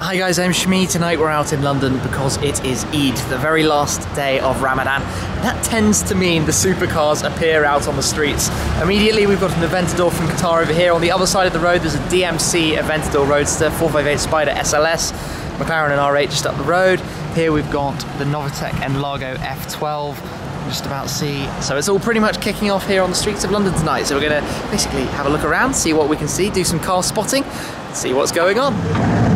Hi guys, I'm Shmee. Tonight we're out in London because it is Eid, the very last day of Ramadan. That tends to mean the supercars appear out on the streets. Immediately we've got an Aventador from Qatar over here. On the other side of the road there's a DMC Aventador Roadster 458 Spider SLS, McLaren and R8 just up the road. Here we've got the Novitec N-Largo F12 just about see. So it's all pretty much kicking off here on the streets of London tonight. So we're going to basically have a look around, see what we can see, do some car spotting, see what's going on.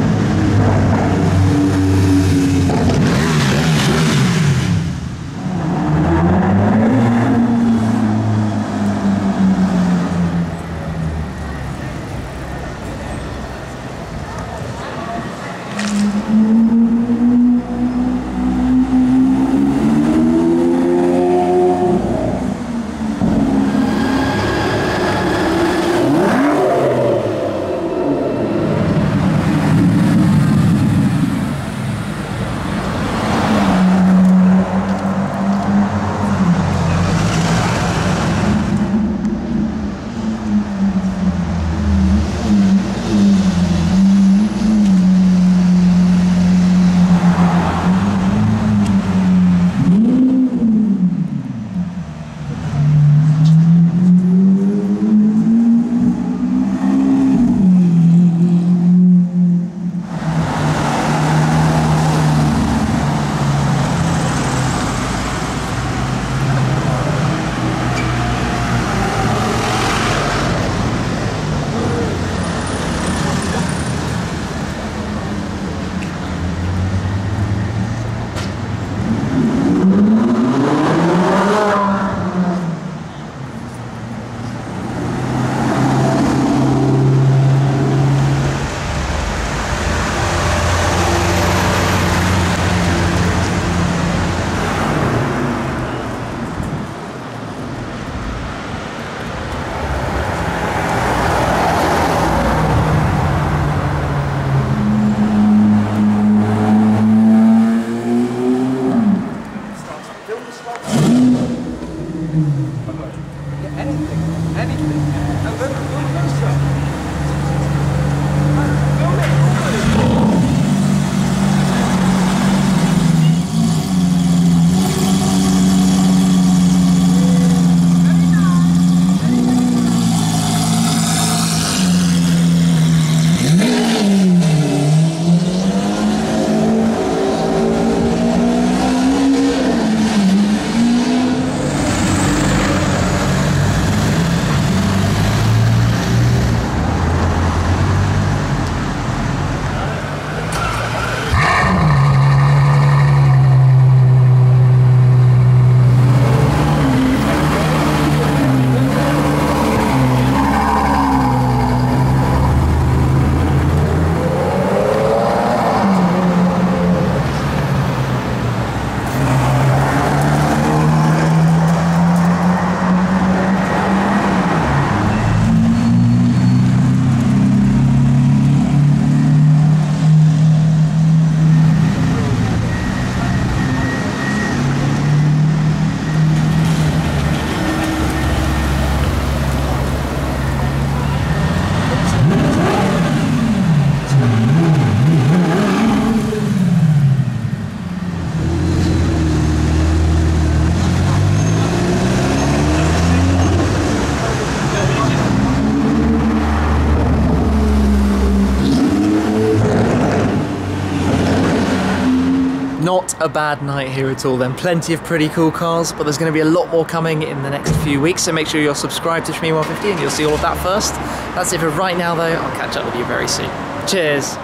Not a bad night here at all then. Plenty of pretty cool cars, but there's going to be a lot more coming in the next few weeks, so make sure you're subscribed to Shmee150 and you'll see all of that first. That's it for right now though, I'll catch up with you very soon. Cheers!